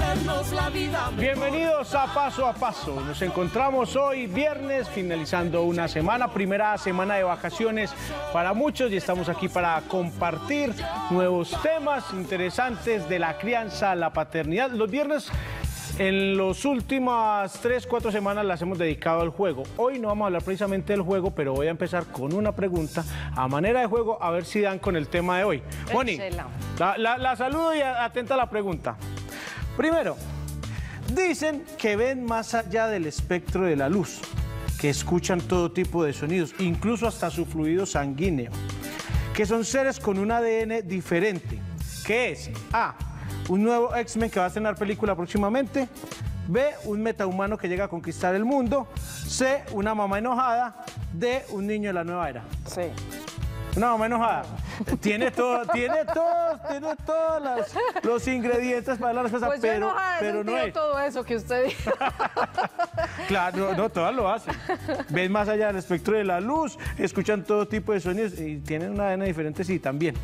hacernos la vida mejor. Bienvenidos a Paso a Paso. Nos encontramos hoy viernes, finalizando una semana, primera semana de vacaciones para muchos y estamos aquí para compartir nuevos temas interesantes de la crianza, la paternidad. Los viernes en las últimas tres, cuatro semanas las hemos dedicado al juego. Hoy no vamos a hablar precisamente del juego, pero voy a empezar con una pregunta a manera de juego, a ver si dan con el tema de hoy. Moni, la- la saludo y atenta a la pregunta. Primero, dicen que ven más allá del espectro de la luz, que escuchan todo tipo de sonidos, incluso hasta su fluido sanguíneo, que son seres con un ADN diferente, que es A, un nuevo X-Men que va a estrenar película próximamente, B, un metahumano que llega a conquistar el mundo, C, una mamá enojada, D, un niño de la nueva era. Sí. Una mamá enojada. Tiene todo, tiene todo, tiene todos los, los ingredientes para la respuesta, Pues pero, enojada he pero no es. todo eso que usted dijo. Claro, no, todas lo hacen. Ven más allá del espectro de la luz, escuchan todo tipo de sonidos y tienen una ADN diferente, sí, también.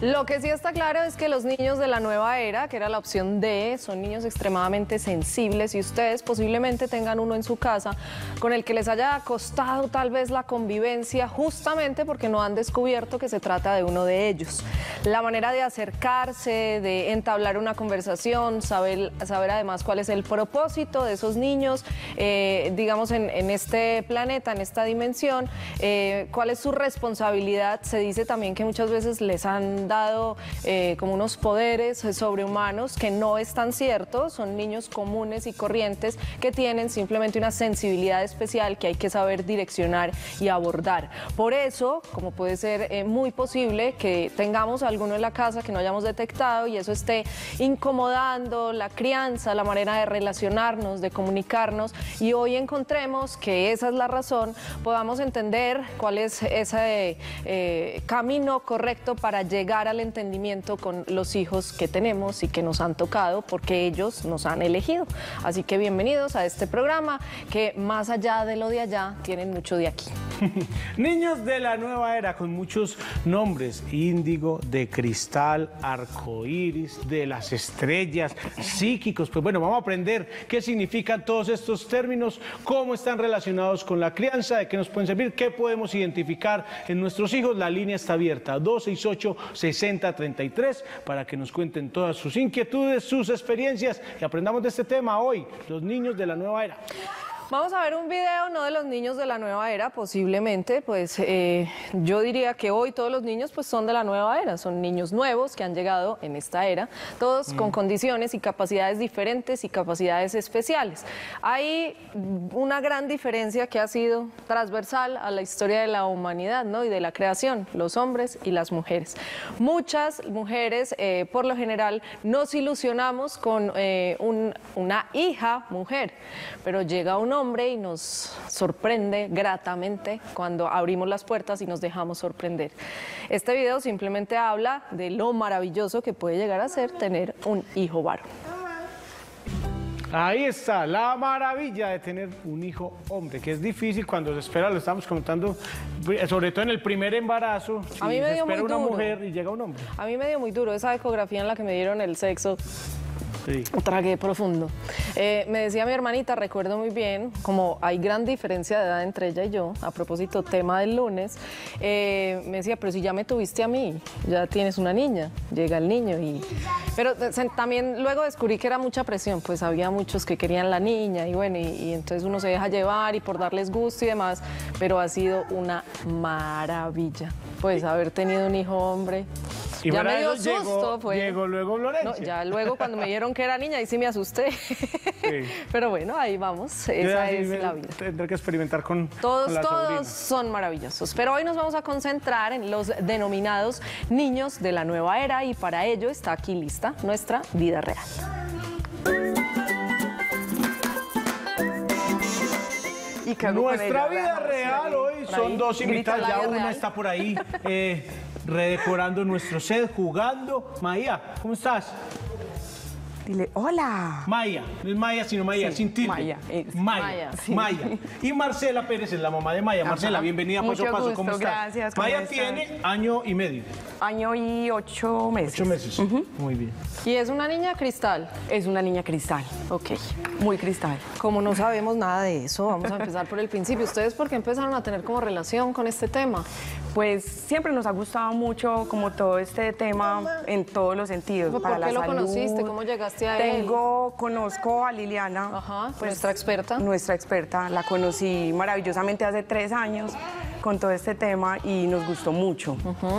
Lo que sí está claro es que los niños de la nueva era, que era la opción D, son niños extremadamente sensibles y ustedes posiblemente tengan uno en su casa con el que les haya costado tal vez la convivencia justamente porque no han descubierto que se trata de uno de ellos. La manera de acercarse, de entablar una conversación, saber, saber además cuál es el propósito de esos niños, eh, digamos, en, en este planeta, en esta dimensión, eh, cuál es su responsabilidad. Se dice también que muchas veces les han dado eh, como unos poderes sobrehumanos que no están ciertos, son niños comunes y corrientes que tienen simplemente una sensibilidad especial que hay que saber direccionar y abordar. Por eso, como puede ser eh, muy posible que tengamos alguno en la casa que no hayamos detectado y eso esté incomodando la crianza, la manera de relacionarnos, de comunicarnos y hoy encontremos que esa es la razón, podamos entender cuál es ese eh, camino correcto para llegar al entendimiento con los hijos que tenemos y que nos han tocado porque ellos nos han elegido. Así que bienvenidos a este programa que más allá de lo de allá tienen mucho de aquí. Niños de la nueva era con muchos nombres: índigo, de cristal, arcoíris, de las estrellas, psíquicos. Pues bueno, vamos a aprender qué significan todos estos términos, cómo están relacionados con la crianza, de qué nos pueden servir, qué podemos identificar en nuestros hijos. La línea está abierta: 268-6033 para que nos cuenten todas sus inquietudes, sus experiencias y aprendamos de este tema hoy: los niños de la nueva era. Vamos a ver un video, no de los niños de la nueva era, posiblemente, pues eh, yo diría que hoy todos los niños pues son de la nueva era, son niños nuevos que han llegado en esta era, todos con condiciones y capacidades diferentes y capacidades especiales. Hay una gran diferencia que ha sido transversal a la historia de la humanidad ¿no? y de la creación, los hombres y las mujeres. Muchas mujeres, eh, por lo general, nos ilusionamos con eh, un- una hija mujer, pero llega un hombre y nos sorprende gratamente cuando abrimos las puertas y nos dejamos sorprender. Este video simplemente habla de lo maravilloso que puede llegar a ser tener un hijo varón. Ahí está, la maravilla de tener un hijo hombre, que es difícil cuando se espera, lo estamos comentando, sobre todo en el primer embarazo, si A mí me se dio espera muy una duro. mujer y llega un hombre. A mí me dio muy duro esa ecografía en la que me dieron el sexo. Sí. Tragué profundo. Eh, me decía mi hermanita, recuerdo muy bien, como hay gran diferencia de edad entre ella y yo, a propósito, tema del lunes, eh, me decía, pero si ya me tuviste a mí, ya tienes una niña, llega el niño y... Pero eh, se- también luego descubrí que era mucha presión, pues había muchos que querían la niña y bueno, y, y entonces uno se deja llevar y por darles gusto y demás, pero ha sido una maravilla, pues haber tenido un hijo hombre. Y ya me dio eso llegó- susto. fue- llegó luego Florencia. No, ya luego cuando me dijeron que era niña, ahí sí me asusté. Pero bueno, ahí vamos. Yo Esa es me- la vida. Tendré que experimentar con, Todos, con la todos sobrina. son maravillosos. Pero hoy nos vamos a concentrar en los denominados niños de la nueva era y para ello está aquí lista nuestra vida real. ¿Y Nuestra vida real hoy son dos invitadas, ya una está por ahí eh, redecorando nuestro set, jugando. Maya, ¿cómo estás? Dile, hola. Maya, no es Maya, sino Maya, Sí, sin tilde. Maya, es. Maya, Maya, sí. Maya. Y Marcela Pérez es la mamá de Maya. Marcela, bienvenida a Paso a Paso. ¿Cómo estás? gracias, ¿cómo Maya estás? tiene año y medio, Año y ocho meses. ocho meses. Muy bien. Y es una niña cristal. Es una niña cristal. Ok. Muy cristal. Como no sabemos nada de eso, vamos a empezar por el principio. ¿Ustedes por qué empezaron a tener como relación con este tema? Pues siempre nos ha gustado mucho como todo este tema en todos los sentidos. ¿Por para qué la lo salud. conociste? ¿Cómo llegaste a él? Tengo, conozco a Liliana. Ajá, pues, nuestra experta. Nuestra experta. La conocí maravillosamente hace tres años con todo este tema y nos gustó mucho.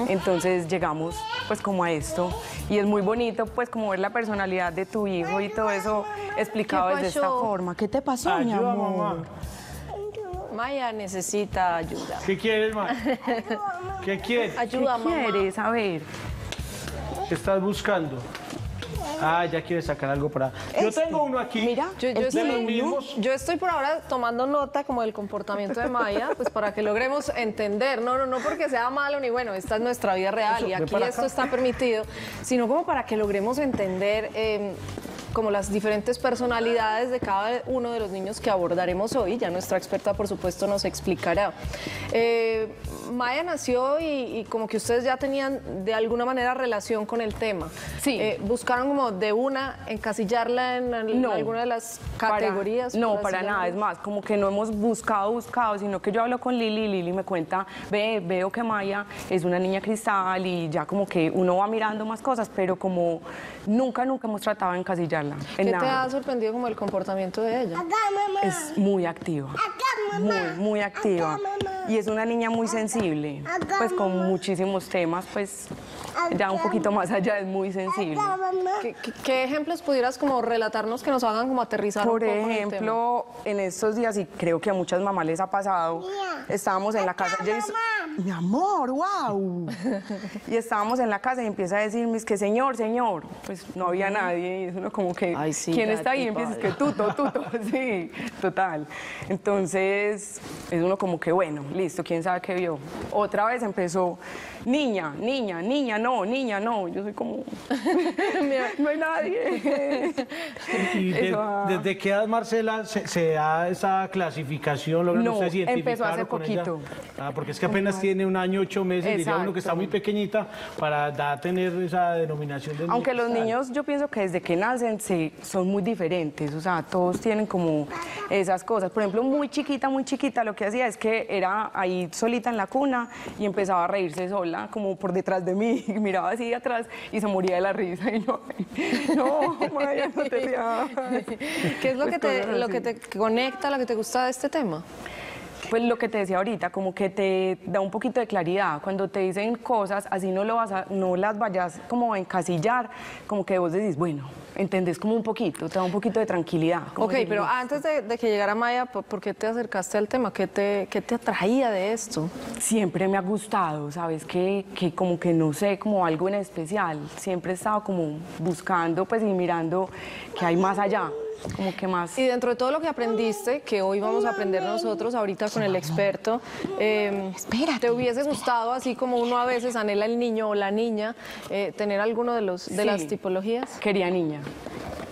Entonces llegamos pues como a esto y es muy bonito pues como ver la personalidad de tu hijo y todo eso explicado ¿Qué desde esta forma. ¿Qué te pasó, mi Ayuda, amor? mamá. Maya necesita ayuda. ¿Qué quieres, Maya? ¿Qué quieres? Ayuda, ¿Qué mamá. quieres? A ver. ¿Qué estás buscando? Ah, ya quieres sacar algo para... Yo tengo uno aquí. Mira, Yo, yo estoy, yo estoy por ahora tomando nota como del comportamiento de Maya, pues para que logremos entender, no, no, no porque sea malo ni bueno, esta es nuestra vida real Eso, y aquí esto acá. está permitido, sino como para que logremos entender eh, como las diferentes personalidades de cada uno de los niños que abordaremos hoy, ya nuestra experta por supuesto nos explicará. Eh, Maya nació y, y como que ustedes ya tenían de alguna manera relación con el tema. Sí. Eh, buscaron como de una encasillarla en, No. alguna de las Para- categorías. no, por así para nada. Es llamarlo? más, como que no hemos buscado, buscado, sino que yo hablo con Lili y Lili me cuenta, ve, veo que Maya es una niña cristal y ya como que uno va mirando más cosas, pero como nunca, nunca hemos tratado de encasillarla. En ¿Qué te ha sorprendido como el comportamiento de ella? Es muy activa. Muy, muy activa. Y es una niña muy sensible, pues con muchísimos temas, pues ya un poquito más allá es muy sensible. ¿Qué, qué- qué ejemplos pudieras como relatarnos que nos hagan como aterrizar Por un poco en el tema? ejemplo, en estos días, y creo que a muchas mamás les ha pasado, estábamos en la casa. mi amor, wow. y estábamos en la casa y empieza a decirme, es que señor, señor. Pues no había nadie, y es uno como que, Ay, sí, ¿quién está ahí? te Empieza, es padre. que tuto, tuto, sí, total. Entonces, es uno como que, bueno, listo, quién sabe qué vio. Otra vez empezó, niña, niña, niña, no, niña, no. Yo soy como, no hay nadie. ¿Y de- Eso, ah. desde qué edad, Marcela, se, se da esa clasificación? ¿Logran No, ustedes empezó hace ella? poquito. Ah, porque es que apenas tiene un año, ocho meses, diría uno que está muy pequeñita para da- tener esa denominación de Aunque los niños, yo pienso que desde que nacen se, son muy diferentes, o sea, todos tienen como esas cosas. Por ejemplo, muy chiquita, muy chiquita, lo que hacía es que era ahí solita en la cuna y empezaba a reírse sola, como por detrás de mí, y miraba así atrás y se moría de la risa. Y yo, "Ay, no, Maya, no te rías". ¿Qué es lo, Pues que te, lo que te conecta, lo que te gusta de este tema? Pues lo que te decía ahorita, como que te da un poquito de claridad. Cuando te dicen cosas, así no, lo vas a- no las vayas como a encasillar, como que vos decís, bueno, entendés como un poquito, te da un poquito de tranquilidad. Ok, pero antes de, de que llegara Maya, ¿por, por qué te acercaste al tema? ¿Qué te, qué te atraía de esto? Siempre me ha gustado, ¿sabes? Que, que como que no sé, como algo en especial. Siempre he estado como buscando, pues, y mirando que hay más allá, como que más... Y dentro de todo lo que aprendiste, que hoy vamos a aprender nosotros ahorita con el experto, eh, ¿te hubiese gustado, así como uno a veces anhela el niño o la niña, eh, tener alguno de, los, de Sí. las tipologías? Quería niña.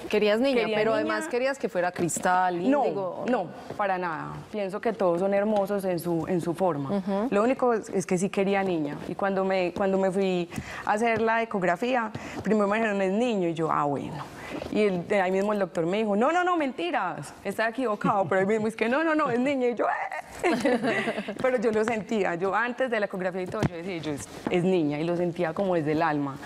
Querías niña, Quería pero niña. además querías que fuera cristal, índigo. No, no, para nada. Pienso que todos son hermosos en su, en su forma. Lo único es, es que sí quería niña. Y cuando me, cuando me fui a hacer la ecografía, primero me dijeron es niño y yo, ah, bueno. Y el- de ahí mismo el doctor me dijo, no, no, no, mentiras, está equivocado. Pero ahí mismo es que no, no, no, es niña. Y yo, "Eh". pero yo lo sentía. Yo antes de la ecografía y todo, yo decía, yo, es, es niña. Y lo sentía como desde el alma.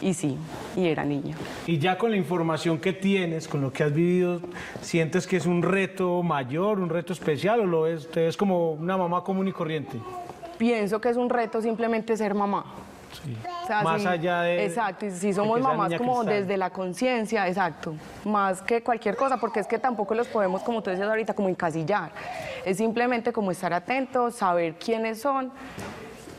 Y sí, y era niña. Y ya con la información que tienes, con lo que has vivido, ¿sientes que es un reto mayor, un reto especial o lo ves, te ves como una mamá común y corriente? Pienso que es un reto simplemente ser mamá. O sea, Más sí, allá de. Exacto, y si somos mamás como cristal. desde la conciencia, exacto. Más que cualquier cosa, porque es que tampoco los podemos, como tú decías ahorita, como encasillar. Es simplemente como estar atentos, saber quiénes son.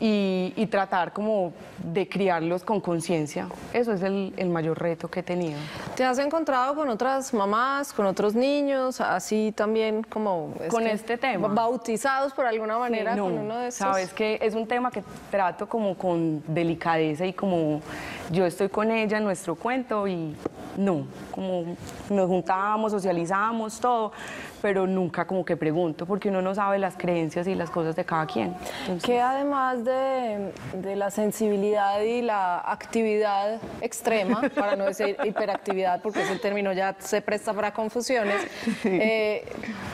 Y, y tratar como de criarlos con conciencia. Eso es el, el mayor reto que he tenido. ¿Te has encontrado con otras mamás, con otros niños, así también como... es Con este tema. Bautizados por alguna manera Sí, no, con uno de estos... Sabes que es un tema que trato como con delicadeza y como yo estoy con ella en nuestro cuento y no, como nos juntábamos, socializábamos, todo, pero nunca como que pregunto porque uno no sabe las creencias y las cosas de cada quien. Entonces, Que además de, de la sensibilidad y la actividad extrema, para no decir hiperactividad, porque ese término ya se presta para confusiones, eh,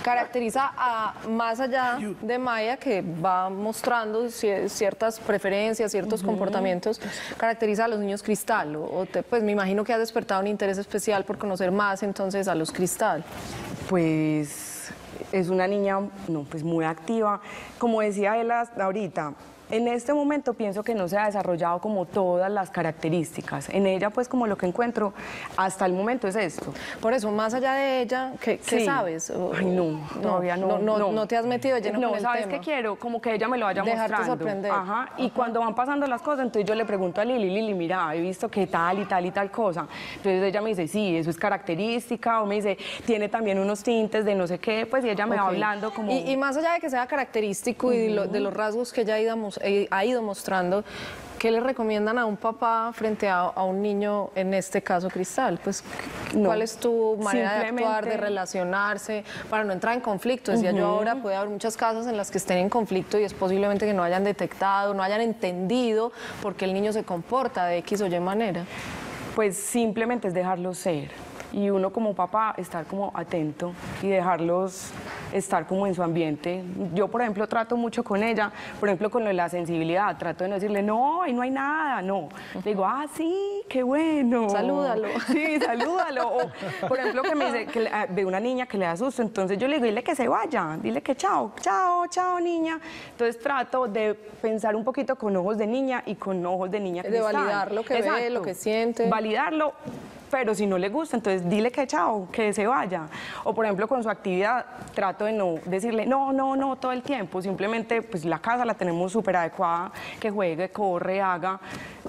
caracteriza a, más allá de Maya, que va mostrando ci- ciertas preferencias, ciertos comportamientos, caracteriza a los niños cristal. O, o te- pues me imagino que has despertado un interés especial por conocer más entonces a los cristal. Pues es una niña, no, pues muy activa. Como decía él ahorita, en este momento pienso que no se ha desarrollado como todas las características. En ella, pues como lo que encuentro hasta el momento es esto. Por eso, más allá de ella, ¿qué, qué Sí. sabes? O- Ay, no, todavía no. No, no, no te has metido lleno No, con el ¿sabes tema. qué quiero? Como que ella me lo vaya Dejarte mostrando. sorprender. Ajá. Y cuando van pasando las cosas, entonces yo le pregunto a Lili, Lili, mira, he visto que tal y tal y tal cosa. Entonces ella me dice, sí, eso es característica. O me dice, tiene también unos tintes de no sé qué. Pues y ella me va Ok. hablando como... Y, y más allá de que sea característico y de, lo- de los rasgos que ella ha ido, mos- eh, ha ido mostrando, ¿qué le recomiendan a un papá frente a, a un niño, en este caso Cristal? Pues, No. ¿cuál es tu manera de actuar, de relacionarse, para no entrar en conflicto? Decía yo ahora, puede haber muchas casas en las que estén en conflicto y es posiblemente que no hayan detectado, no hayan entendido por qué el niño se comporta de X o Y manera. Pues simplemente es dejarlos ser. Y uno como papá estar como atento y dejarlos estar como en su ambiente. Yo, por ejemplo, trato mucho con ella, por ejemplo, con lo de la sensibilidad. Trato de no decirle, no, ahí no hay nada, no. Le digo, ah, sí, qué bueno. Salúdalo. Sí, salúdalo. O, por ejemplo, que me dice que le- ah, ve una niña que le da susto, entonces yo le digo, dile que se vaya, dile que chao, chao, chao, niña. Entonces trato de pensar un poquito con ojos de niña y con ojos de niña De cristal. validar lo que ve, lo que siente. Validarlo, pero si no le gusta, entonces dile que chao, que se vaya. O por ejemplo, con su actividad, trato de no decirle no, no, no todo el tiempo. Simplemente, pues la casa la tenemos súper adecuada, que juegue, corre, haga.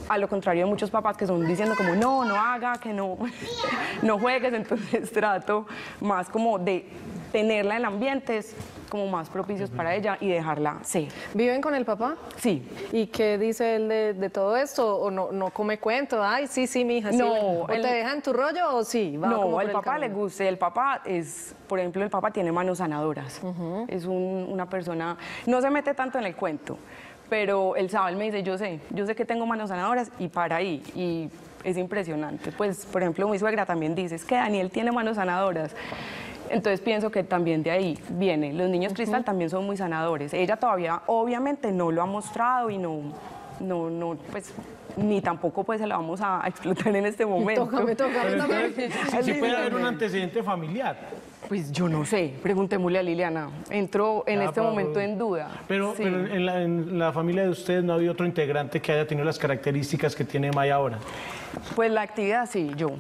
A lo contrario de muchos papás que son diciendo como no, no haga, que no, no juegues. Entonces trato más como de tenerla en ambientes como más propicios para ella y dejarla ser. ¿Viven con el papá? Sí, ¿Y qué dice él de, de todo esto? ¿O no, no come cuento? Ay, sí, sí, mi hija. sí. No, ¿O él- te deja en tu rollo o sí? Va como No, por el el papá le camino? gusta. El papá es, por ejemplo, el papá tiene manos sanadoras. Es un- una persona, no se mete tanto en el cuento, pero sabe, él me dice, yo sé, yo sé que tengo manos sanadoras y para ahí. Y es impresionante. Pues, por ejemplo, mi suegra también dice, es que Daniel tiene manos sanadoras. Entonces pienso que también de ahí viene. Los niños cristal también son muy sanadores. Ella todavía, obviamente, no lo ha mostrado y no, no, no, pues, ni tampoco pues se la vamos a explotar en este momento. Tócame, tócame, tócame. sí puede haber un antecedente familiar. Pues yo no sé, preguntémosle a Liliana. Entró en Ah, este pero- momento en duda. Pero, Sí. pero en, la, en la familia de ustedes no ha habido otro integrante que haya tenido las características que tiene Maya ahora. Pues la actividad sí, yo.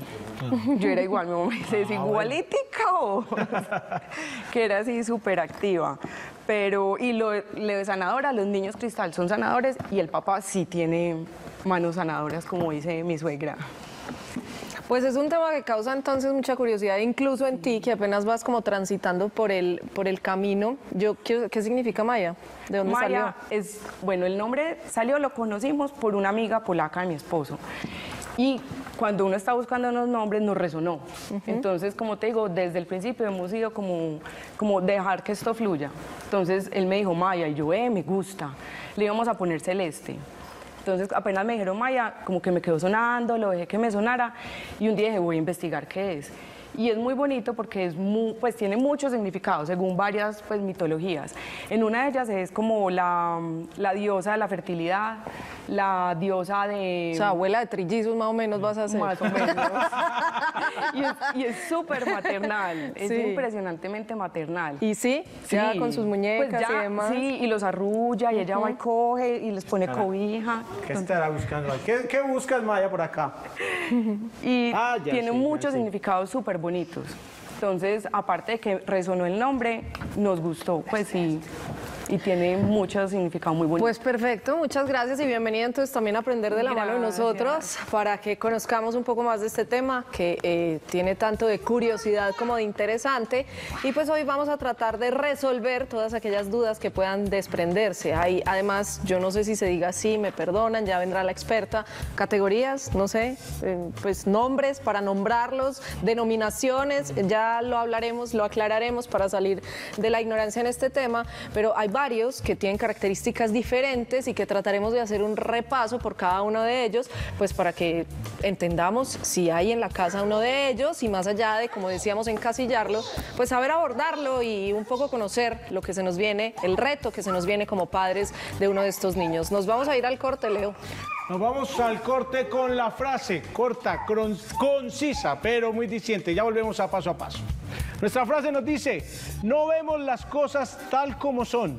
Yo era igual, mi mamá me dice, ¿es igualítica o? que era así súper activa. Pero, y lo, lo de sanadora, los niños cristal son sanadores y el papá sí tiene manos sanadoras, como dice mi suegra. Pues es un tema que causa entonces mucha curiosidad, incluso en ti, que apenas vas como transitando por el, por el camino. Yo, ¿qué, qué significa Maya? ¿De dónde Maya salió? es, bueno, el nombre salió, lo conocimos por una amiga polaca de mi esposo. Y cuando uno está buscando unos nombres, nos resonó. Entonces, como te digo, desde el principio hemos ido como, como dejar que esto fluya. Entonces, él me dijo Maya, y yo, eh, me gusta. Le íbamos a poner celeste. Entonces, apenas me dijeron Maya, como que me quedó sonando, lo dejé que me sonara. Y un día dije, voy a investigar qué es. Y es muy bonito porque es mu- pues tiene muchos significados según varias pues, mitologías. En una de ellas es como la, la diosa de la fertilidad, la diosa de... O sea, abuela de trillizos más o menos vas a hacer. Más o menos. y es- súper maternal, es Sí. impresionantemente maternal. Y sí, ya Sí. con sus muñecas Pues ya, y demás. Sí, y los arrulla y ella va y coge y les pone cobija. ¿Qué estará buscando? ¿Qué, qué buscas, Maya, por acá? Y Ah, ya tiene sí, muchos significados súper bonitos. Entonces, aparte de que resonó el nombre, nos gustó, pues sí, y tiene muchos significados muy bonitos. Pues perfecto, muchas gracias y bienvenida entonces también a aprender de la mano de Gracias. nosotros para que conozcamos un poco más de este tema que eh, tiene tanto de curiosidad como de interesante y pues hoy vamos a tratar de resolver todas aquellas dudas que puedan desprenderse. Hay además, yo no sé si se diga así, me perdonan, ya vendrá la experta, categorías, no sé, eh, pues nombres para nombrarlos, denominaciones, ya lo hablaremos, lo aclararemos para salir de la ignorancia en este tema, pero hay varios que tienen características diferentes y que trataremos de hacer un repaso por cada uno de ellos, pues para que entendamos si hay en la casa uno de ellos y más allá de, como decíamos, encasillarlo, pues saber abordarlo y un poco conocer lo que se nos viene, el reto que se nos viene como padres de uno de estos niños. Nos vamos a ir al corte, Leo. Nos vamos al corte con la frase corta, concisa, pero muy diciente. Ya volvemos a paso a paso. Nuestra frase nos dice, no vemos las cosas tal como son,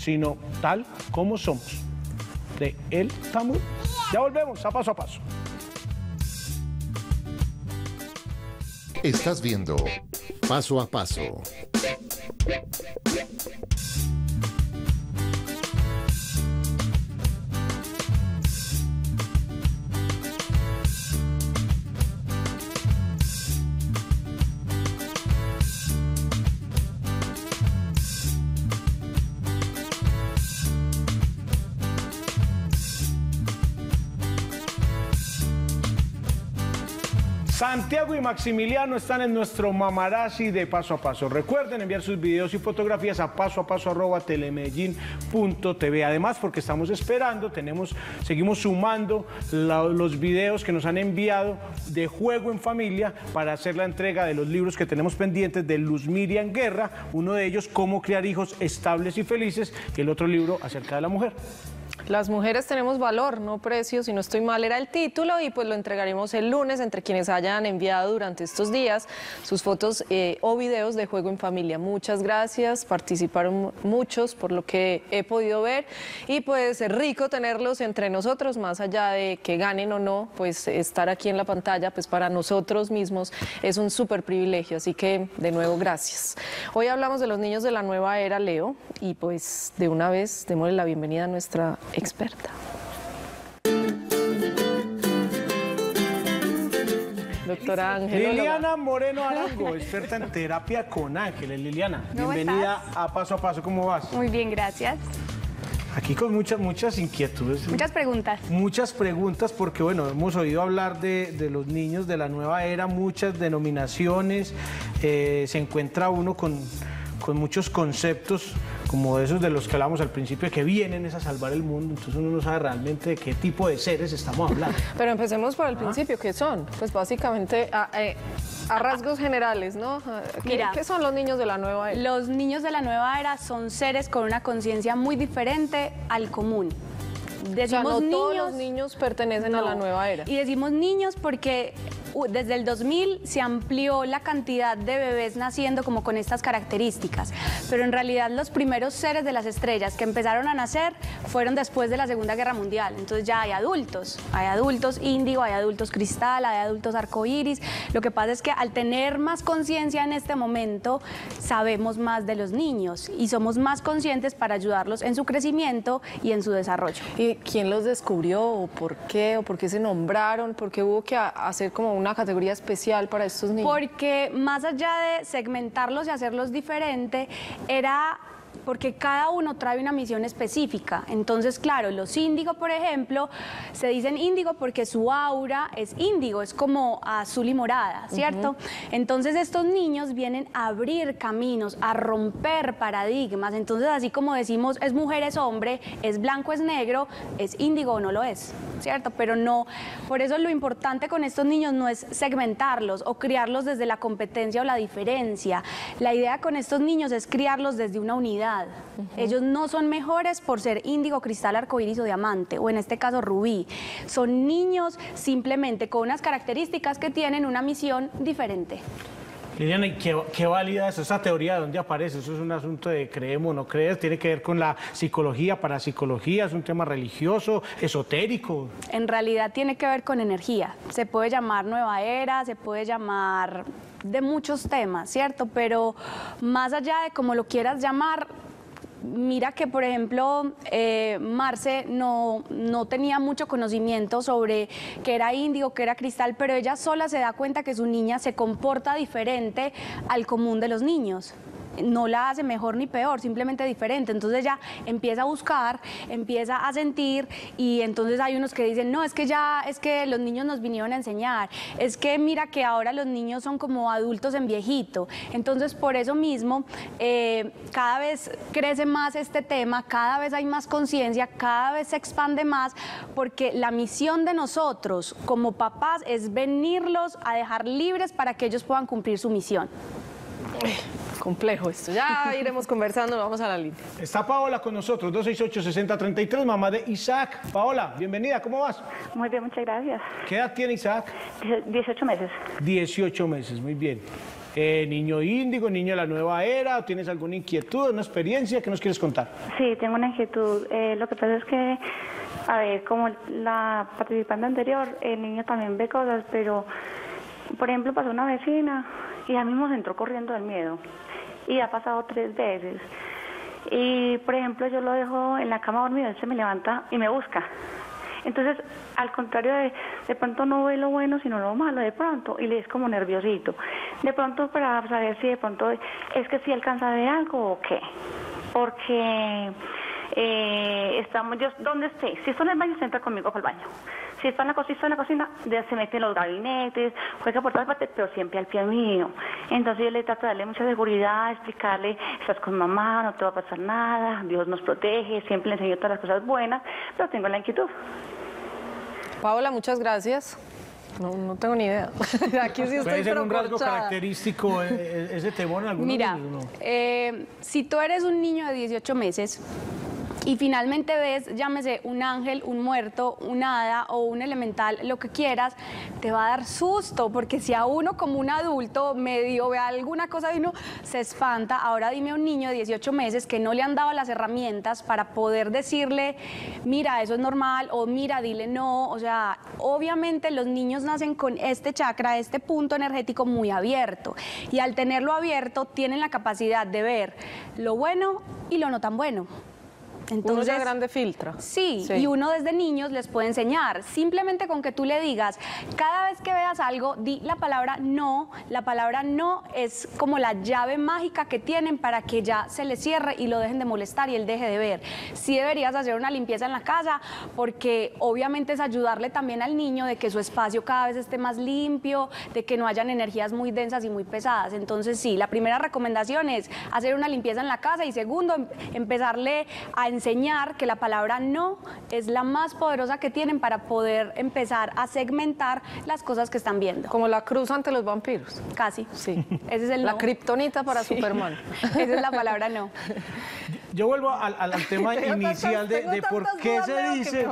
sino tal como somos. De El Talmud. Ya volvemos a paso a paso. Estás viendo Paso a Paso. Santiago y Maximiliano están en nuestro mamarazzi de paso a paso. Recuerden enviar sus videos y fotografías a paso a paso arroba. Además, porque estamos esperando, tenemos, seguimos sumando los videos que nos han enviado de juego en familia para hacer la entrega de los libros que tenemos pendientes de Luz Miriam Guerra, uno de ellos, Cómo criar hijos estables y felices, y el otro libro acerca de la mujer. Las mujeres tenemos valor, no precio, si no estoy mal era el título y pues lo entregaremos el lunes entre quienes hayan enviado durante estos días sus fotos eh, o videos de juego en familia. Muchas gracias, participaron mu- muchos por lo que he podido ver y pues es rico tenerlos entre nosotros, más allá de que ganen o no, pues estar aquí en la pantalla pues para nosotros mismos es un súper privilegio, así que de nuevo gracias. Hoy hablamos de los niños de la nueva era, Leo, y pues de una vez démosle la bienvenida a nuestra experta. Doctora Ángel. Liliana Moreno Arango, experta en terapia con ángeles. Liliana, ¿Cómo bienvenida a Paso a Paso. ¿Cómo vas? Muy bien, gracias. Aquí con muchas, muchas inquietudes. Muchas preguntas. Muchas preguntas porque, bueno, hemos oído hablar de, de los niños de la nueva era, muchas denominaciones, eh, se encuentra uno con, con muchos conceptos como esos de los que hablamos al principio, que vienen es a salvar el mundo, entonces uno no sabe realmente de qué tipo de seres estamos hablando. Pero empecemos por el principio, ¿qué son? Pues básicamente a, eh, a rasgos generales, ¿no? Ah, ¿Qué, Mira. qué son los niños de la nueva era? Los niños de la nueva era son seres con una conciencia muy diferente al común. O sea, Decimos no todos niños, los niños pertenecen a la nueva era. Y decimos niños porque desde el 2000 se amplió la cantidad de bebés naciendo como con estas características. Pero en realidad los primeros seres de las estrellas que empezaron a nacer fueron después de la Segunda Guerra Mundial. Entonces ya hay adultos. Hay adultos índigo, hay adultos cristal, hay adultos arcoíris. Lo que pasa es que al tener más conciencia en este momento, sabemos más de los niños y somos más conscientes para ayudarlos en su crecimiento y en su desarrollo. ¿Y quién los descubrió? ¿O por qué? ¿O por qué se nombraron? ¿Por qué hubo que hacer como una categoría especial para estos niños? Porque más allá de segmentarlos y hacerlos diferente, era porque cada uno trae una misión específica. Entonces, claro, los índigo, por ejemplo, se dicen índigo porque su aura es índigo, es como azul y morada, ¿cierto? Entonces, estos niños vienen a abrir caminos, a romper paradigmas. Entonces, así como decimos, es mujer, es hombre, es blanco, es negro, es índigo o no lo es, ¿cierto? Pero no, por eso lo importante con estos niños no es segmentarlos o criarlos desde la competencia o la diferencia. La idea con estos niños es criarlos desde una unidad. Ellos no son mejores por ser índigo, cristal, arcoíris o diamante, o en este caso rubí. Son niños simplemente con unas características que tienen una misión diferente. Liliana, ¿y qué, qué válida es esa teoría? ¿De dónde aparece? ¿Eso es un asunto de creemos o no crees? ¿Tiene que ver con la psicología, parapsicología? ¿Es un tema religioso, esotérico? En realidad tiene que ver con energía. Se puede llamar nueva era, se puede llamar de muchos temas, ¿cierto? Pero más allá de como lo quieras llamar, mira que, por ejemplo, eh, Marce no, no tenía mucho conocimiento sobre que era índigo, que era cristal, pero ella sola se da cuenta que su niña se comporta diferente al común de los niños no la hace mejor ni peor, simplemente diferente. Entonces ella empieza a buscar, empieza a sentir y entonces hay unos que dicen, no, es que ya, es que los niños nos vinieron a enseñar, es que mira que ahora los niños son como adultos en viejito. Entonces por eso mismo eh, cada vez crece más este tema, cada vez hay más conciencia, cada vez se expande más porque la misión de nosotros como papás es venirlos a dejar libres para que ellos puedan cumplir su misión. Complejo esto. Ya iremos conversando, vamos a la línea. Está Paola con nosotros, 268-6033, mamá de Isaac. Paola, bienvenida, ¿cómo vas? Muy bien, muchas gracias. ¿Qué edad tiene Isaac? Die- 18 meses. 18 meses, muy bien. Eh, niño índigo, niño de la nueva era, ¿tienes alguna inquietud, una experiencia que nos quieres contar? Sí, tengo una inquietud. Eh, lo que pasa es que, a ver, como la participante anterior, el niño también ve cosas, pero, por ejemplo, pasó una vecina y a mí mismo se entró corriendo del miedo. Y ha pasado tres veces. Y, por ejemplo, yo lo dejo en la cama dormido, él se me levanta y me busca. Entonces, al contrario de, de pronto no ve lo bueno, sino lo malo de pronto, y le es como nerviosito. De pronto para saber si de pronto es que si alcanza a ver algo o qué. Porque eh, estamos, yo, ¿dónde esté? Si está en el baño, se entra conmigo para el baño. Si está en la cocina, está en la cocina, ya se mete en los gabinetes, juega por todas partes, pero siempre al pie mío. Entonces yo le trato de darle mucha seguridad, explicarle, estás con mamá, no te va a pasar nada, Dios nos protege, siempre le enseño todas las cosas buenas, pero tengo la inquietud. Paola, muchas gracias. No, no tengo ni idea. Aquí sí estoy ¿Puede ser un rasgo característico eh, eh, ese temor en algunos Mira, niños, no? eh, si tú eres un niño de 18 meses y finalmente ves, llámese un ángel, un muerto, un hada o un elemental, lo que quieras, te va a dar susto, porque si a uno como un adulto medio ve alguna cosa y uno se espanta, ahora dime a un niño de 18 meses que no le han dado las herramientas para poder decirle, mira, eso es normal, o mira, dile no, o sea, obviamente los niños nacen con este chakra, este punto energético muy abierto, y al tenerlo abierto tienen la capacidad de ver lo bueno y lo no tan bueno. Uno ya grande filtra. Sí, Sí. y uno desde niños les puede enseñar. Simplemente con que tú le digas, cada vez que veas algo, di la palabra no. La palabra no es como la llave mágica que tienen para que ya se le cierre y lo dejen de molestar y él deje de ver. Sí deberías hacer una limpieza en la casa porque obviamente es ayudarle también al niño de que su espacio cada vez esté más limpio, de que no hayan energías muy densas y muy pesadas. Entonces sí, la primera recomendación es hacer una limpieza en la casa y segundo, em- empezarle a enseñar que la palabra no es la más poderosa que tienen para poder empezar a segmentar las cosas que están viendo. Como la cruz ante los vampiros. Casi. Sí. Ese es el La no. kriptonita para Sí. Superman. Esa es la palabra no. Yo vuelvo al, al- al tema Tengo inicial de, de por qué se dice,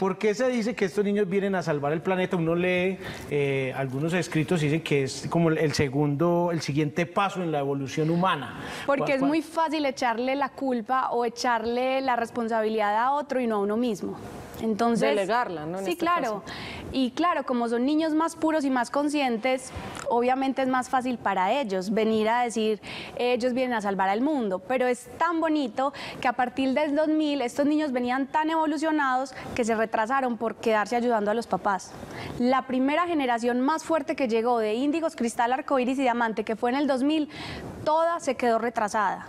por qué se dice que estos niños vienen a salvar el planeta. Uno lee eh, algunos escritos y dicen que es como el segundo, el siguiente paso en la evolución humana. Porque es ¿Cuál- muy fácil echarle la culpa o echarle la responsabilidad a otro y no a uno mismo. Entonces, Delegarla, ¿no? En Sí, este claro. Y claro, como son niños más puros y más conscientes, obviamente es más fácil para ellos venir a decir, ellos vienen a salvar al mundo. Pero es tan bonito que a partir del 2000 estos niños venían tan evolucionados que se retrasaron por quedarse ayudando a los papás. La primera generación más fuerte que llegó de índigos, cristal, arcoíris y diamante, que fue en el 2000, toda se quedó retrasada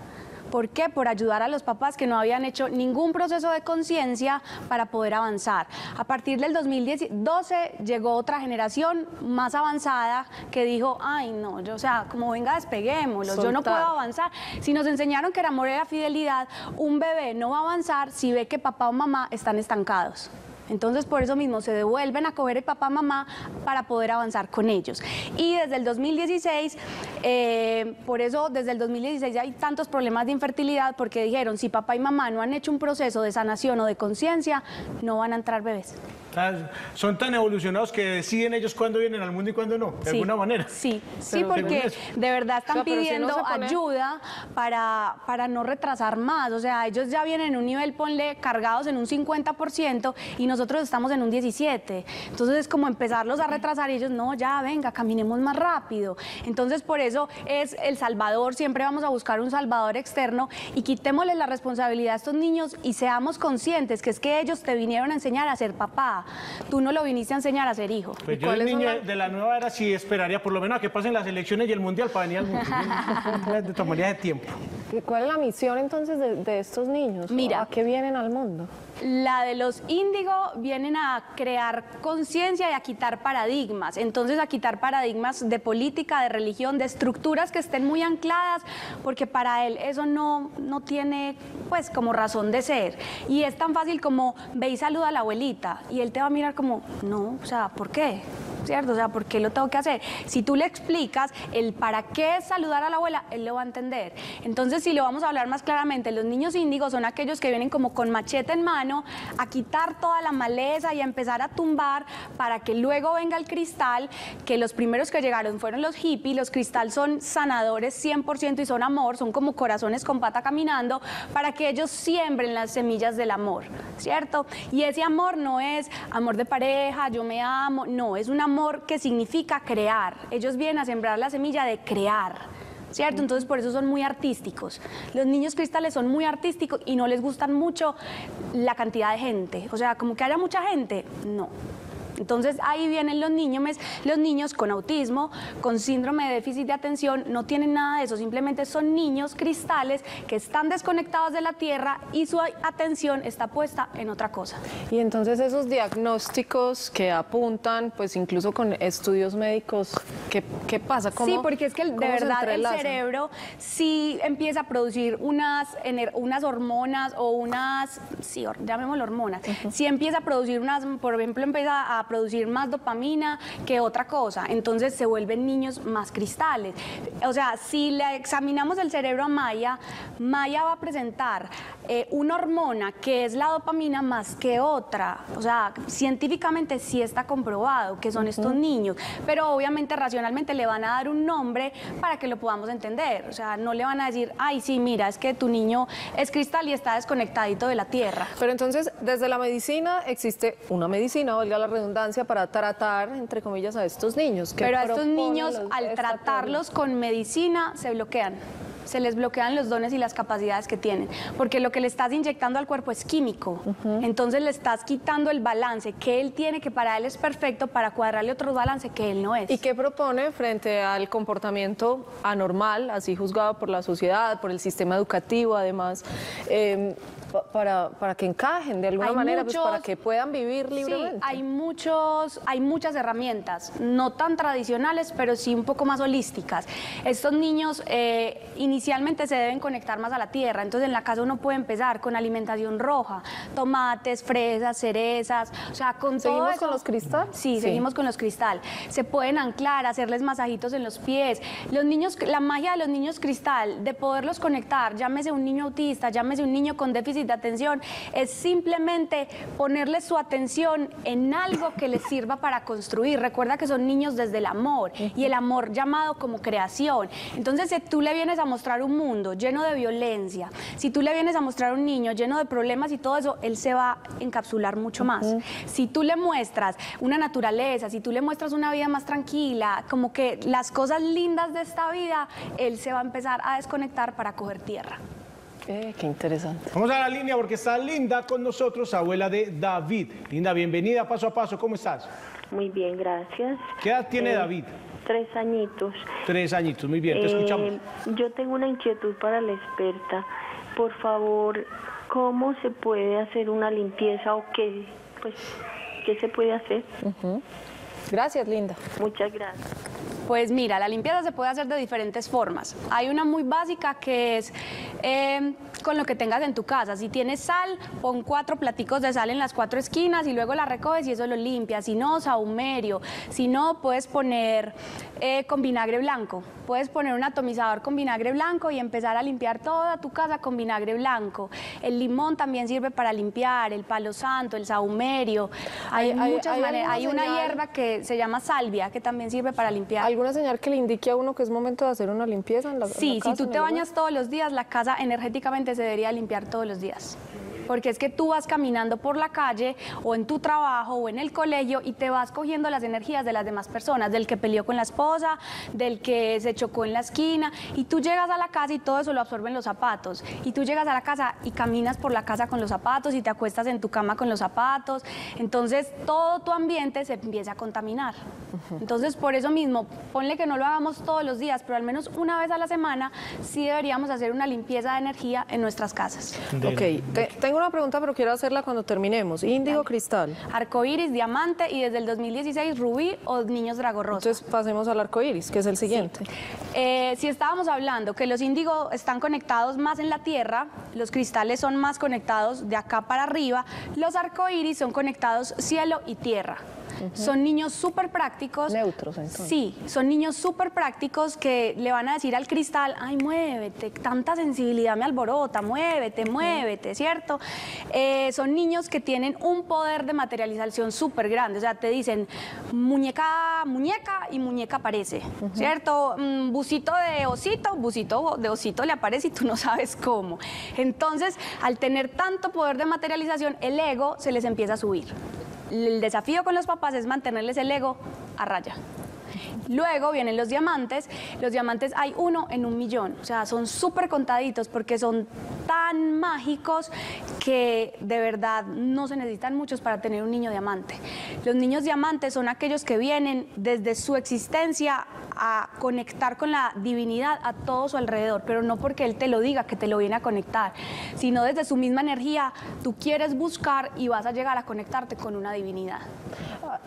¿Por qué? Por ayudar a los papás que no habían hecho ningún proceso de conciencia para poder avanzar. A partir del 2012 llegó otra generación más avanzada que dijo, ay no, yo, o sea, como venga, despeguémoslo, yo no puedo avanzar. Si nos enseñaron que el amor era fidelidad, un bebé no va a avanzar si ve que papá o mamá están estancados. Entonces, por eso mismo se devuelven a coger el papá mamá para poder avanzar con ellos. Y desde el 2016, eh, por eso desde el 2016 ya hay tantos problemas de infertilidad porque dijeron, si papá y mamá no han hecho un proceso de sanación o de conciencia, no van a entrar bebés. Son tan evolucionados que deciden ellos cuándo vienen al mundo y cuándo no, de Sí, alguna manera. Sí, sí, Pero porque de verdad están O sea, pero si pidiendo no se pone- ayuda para, para no retrasar más. O sea, ellos ya vienen en un nivel, ponle, cargados en un 50% y nosotros estamos en un 17%. Entonces es como empezarlos a retrasar y ellos, no, ya, venga, caminemos más rápido. Entonces por eso es El Salvador, siempre vamos a buscar un Salvador externo y quitémosle la responsabilidad a estos niños y seamos conscientes que es que ellos te vinieron a enseñar a ser papá. Tú no lo viniste a enseñar a ser hijo. Pues yo son niño las- de la nueva era sí esperaría por lo menos a que pasen las elecciones y el mundial para venir al mundo. Yo tomaría de tiempo. ¿Y ¿Cuál es la misión entonces de, de estos niños? Mira. ¿A qué vienen al mundo? La de los índigo vienen a crear conciencia y a quitar paradigmas. Entonces, a quitar paradigmas de política, de religión, de estructuras que estén muy ancladas, porque para él eso no, no tiene, pues, como razón de ser. Y es tan fácil como ve y saluda a la abuelita. Y él te va a mirar como, no, o sea, ¿por qué? ¿Cierto? O sea, ¿por qué lo tengo que hacer? Si tú le explicas el para qué saludar a la abuela, él lo va a entender. Entonces, si lo vamos a hablar más claramente, los niños índigos son aquellos que vienen como con machete en mano a quitar toda la maleza y a empezar a tumbar para que luego venga el cristal, que los primeros que llegaron fueron los hippies, los cristal son sanadores 100% y son amor, son como corazones con pata caminando, para que ellos siembren las semillas del amor, ¿cierto? Y ese amor no es amor de pareja, yo me amo, no, es un amor que significa crear. Ellos vienen a sembrar la semilla de crear. ¿Cierto? Entonces por eso son muy artísticos. Los niños cristales son muy artísticos y no les gustan mucho la cantidad de gente. O sea, como que haya mucha gente, no. Entonces ahí vienen los niños, los niños con autismo, con síndrome de déficit de atención, no tienen nada de eso, simplemente son niños cristales que están desconectados de la tierra y su atención está puesta en otra cosa. Y entonces esos diagnósticos que apuntan, pues incluso con estudios médicos, ¿qué, qué pasa? ¿Cómo- Sí, porque es que de verdad el cerebro sí empieza a producir unas, unas hormonas o unas, sí, llamémoslo hormonas, sí empieza a producir unas, por ejemplo, empieza a producir más dopamina que otra cosa, entonces se vuelven niños más cristales. O sea, si le examinamos el cerebro a Maya, Maya va a presentar eh, una hormona que es la dopamina más que otra. O sea, científicamente sí está comprobado que son estos niños, pero obviamente racionalmente le van a dar un nombre para que lo podamos entender. O sea, no le van a decir, ay, sí, mira, es que tu niño es cristal y está desconectadito de la tierra. Pero entonces, desde la medicina existe una medicina, valga la redundancia, para tratar, entre comillas, a estos niños. ¿Qué Pero a estos niños, los- al tratarlos con medicina, se bloquean. Se les bloquean los dones y las capacidades que tienen, porque lo que le estás inyectando al cuerpo es químico. Entonces le estás quitando el balance que él tiene, que para él es perfecto, para cuadrarle otro balance que él no es. ¿Y qué propone frente al comportamiento anormal, así juzgado por la sociedad, por el sistema educativo, además, eh, pa- para, para que encajen de alguna Hay manera, pues para que puedan vivir libremente? Sí, hay, muchos, hay muchas herramientas, no tan tradicionales, pero sí un poco más holísticas. Estos niños eh, inicialmente se deben conectar más a la tierra, entonces en la casa uno puede empezar con alimentación roja, tomates, fresas, cerezas, o sea, con todo ¿Seguimos con los cristal? Sí, Sí. seguimos con los cristal. Se pueden anclar, hacerles masajitos en los pies. Los niños, la magia de los niños cristal, de poderlos conectar, llámese un niño autista, llámese un niño con déficit de atención, es simplemente ponerles su atención en algo que les sirva para construir. Recuerda que son niños desde el amor y el amor llamado como creación. Entonces, si tú le vienes a mostrar un mundo lleno de violencia, si tú le vienes a mostrar un niño lleno de problemas y todo eso, él se va a encapsular mucho más. Si tú le muestras una naturaleza, si tú le muestras una vida más tranquila, como que las cosas lindas de esta vida, él se va a empezar a desconectar para coger tierra. Eh, qué interesante. Vamos a la línea porque está Linda con nosotros, abuela de David. Linda, bienvenida paso a paso. ¿Cómo estás? Muy bien, gracias. ¿Qué edad tiene Eh, David? Tres añitos. Tres añitos. Muy bien, te Eh, escuchamos. Yo tengo una inquietud para la experta. por favor, ¿cómo se puede hacer una limpieza o qué, pues, qué se puede hacer? Gracias, Linda. Muchas gracias. Pues mira, la limpieza se puede hacer de diferentes formas. Hay una muy básica que es eh, con lo que tengas en tu casa. Si tienes sal, pon cuatro platicos de sal en las cuatro esquinas y luego la recoges y eso lo limpias. Si no, saumerio. Si no, puedes poner eh, con vinagre blanco. Puedes poner un atomizador con vinagre blanco y empezar a limpiar toda tu casa con vinagre blanco. El limón también sirve para limpiar, el palo santo, el saumerio. Hay, muchas hay maneras. Hay una señal- hierba que se llama salvia que también sirve para limpiar. ¿Alguna señal que le indique a uno que es momento de hacer una limpieza en la en la Sí, si casa, tú te bañas todos los días, la casa energéticamente se debería limpiar todos los días. Porque es que tú vas caminando por la calle o en tu trabajo o en el colegio y te vas cogiendo las energías de las demás personas, del que peleó con la esposa, del que se chocó en la esquina y tú llegas a la casa y todo eso lo absorben los zapatos. Y tú llegas a la casa y caminas por la casa con los zapatos y te acuestas en tu cama con los zapatos. Entonces todo tu ambiente se empieza a contaminar. Entonces por eso mismo, ponle que no lo hagamos todos los días, pero al menos una vez a la semana sí deberíamos hacer una limpieza de energía en nuestras casas. Ok, te- tengo una pregunta, pero quiero hacerla cuando terminemos. Índigo, cristal. Arcoíris, diamante y desde el 2016 rubí o niños dragorrosa. Entonces pasemos al arco iris, que es el siguiente. Eh, si estábamos hablando que los índigos están conectados más en la tierra, los cristales son más conectados de acá para arriba, los arcoíris son conectados cielo y tierra. Son niños súper prácticos. Neutros, entonces. Sí, son niños súper prácticos que le van a decir al cristal, ay, muévete, tanta sensibilidad me alborota, muévete, muévete, ¿cierto? Eh, son niños que tienen un poder de materialización súper grande, o sea, te dicen, muñeca, muñeca y muñeca aparece, ¿cierto? Mm, busito de osito, busito de osito le aparece y tú no sabes cómo. Entonces, al tener tanto poder de materialización, el ego se les empieza a subir. El desafío con los papás es mantenerles el ego a raya. Luego vienen los diamantes. Los diamantes hay uno en un millón. O sea, son súper contaditos porque son tan mágicos que de verdad no se necesitan muchos para tener un niño diamante. Los niños diamantes son aquellos que vienen desde su existencia a conectar con la divinidad a todo su alrededor, pero no porque él te lo diga que te lo viene a conectar, sino desde su misma energía tú quieres buscar y vas a llegar a conectarte con una divinidad.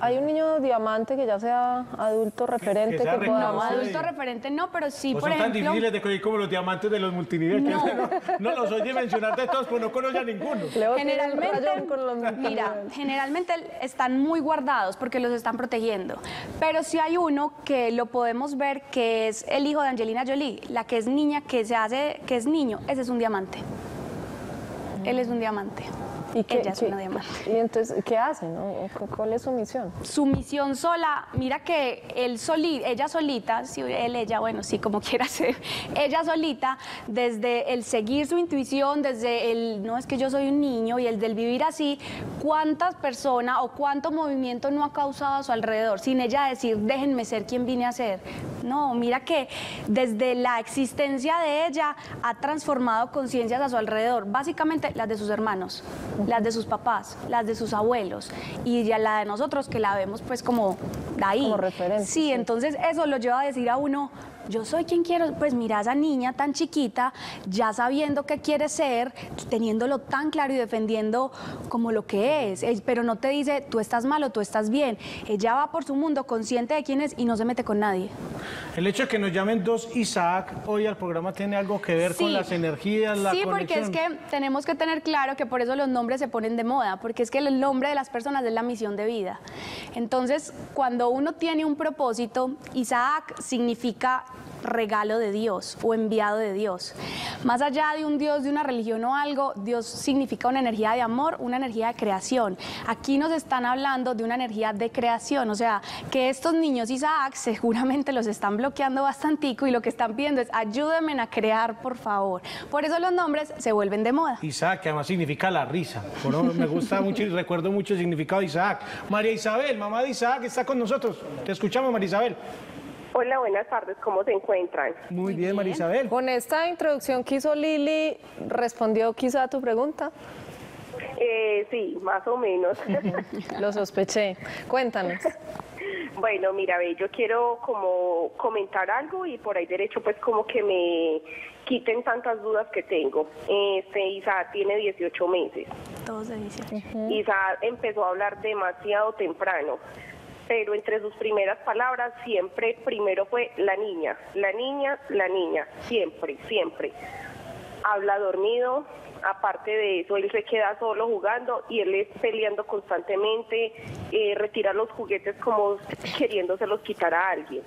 Hay un niño diamante que ya sea adulto referente Que que, sea podamos... reconocido. Adulto referente no, pero sí, Pues por son tan ejemplo... difíciles de conseguir como los diamantes de los multinivel. que No. No, los oye mencionar de todos, pues no conoce a ninguno. Generalmente, con los mira, generalmente están muy guardados porque los están protegiendo. Pero sí hay uno que lo podemos ver que es el hijo de Angelina Jolie, la que es niña, que se hace, que es niño, ese es un diamante. Él es un diamante. ¿Y qué- Ella es qué- una diamante. ¿Y entonces qué hacen? ¿Cuál es su misión? Su misión sola, mira que él soli, ella solita, si él, ella, bueno, sí, como quiera ser, ella solita, desde el seguir su intuición, desde el, no es que yo soy un niño y el del vivir así, cuántas personas o cuánto movimiento no ha causado a su alrededor, sin ella decir, déjenme ser quien vine a ser. No, mira que desde la existencia de ella ha transformado conciencias a su alrededor, básicamente las de sus hermanos, las de sus papás, las de sus abuelos y ya la de nosotros que la vemos pues como de ahí. Como referente, Sí, sí. entonces eso lo lleva a decir a uno, yo soy quien quiero, pues mira a esa niña tan chiquita, ya sabiendo qué quiere ser, teniéndolo tan claro y defendiendo como lo que es, pero no te dice tú estás mal o tú estás bien, ella va por su mundo consciente de quién es y no se mete con nadie. El hecho de que nos llamen dos Isaac hoy al programa tiene algo que ver con las energías, la Sí, porque es que tenemos que tener claro que por eso los nombres se ponen de moda, porque es que el nombre de las personas es la misión de vida. Entonces, cuando uno tiene un propósito, Isaac significa regalo de Dios o enviado de Dios. Más allá de un Dios, de una religión o algo, Dios significa una energía de amor, una energía de creación. Aquí nos están hablando de una energía de creación, o sea, que estos niños Isaac seguramente los están bloqueando bastantico y lo que están pidiendo es ayúdenme a crear, por favor. Por eso los nombres se vuelven de moda. Isaac, que además significa la risa. Eso me gusta mucho y recuerdo mucho el significado de Isaac. María Isabel, mamá de Isaac, está con nosotros. Te escuchamos, María Isabel. Hola, buenas tardes, ¿cómo se encuentran? Muy bien, María Isabel. Con esta introducción que hizo Lili, ¿respondió quizá a tu pregunta? Eh, sí, más o menos. Lo sospeché. Cuéntanos. Bueno, mira, ve, yo quiero como comentar algo y por ahí derecho pues como que me quiten tantas dudas que tengo. Este, Isa tiene 18 meses. Todos de 18. Isa empezó a hablar demasiado temprano, pero entre sus primeras palabras siempre primero fue la niña, la niña, la niña, siempre, siempre. Habla dormido, aparte de eso, él se queda solo jugando y él es peleando constantemente, eh, retira los juguetes como queriéndoselos quitar a alguien.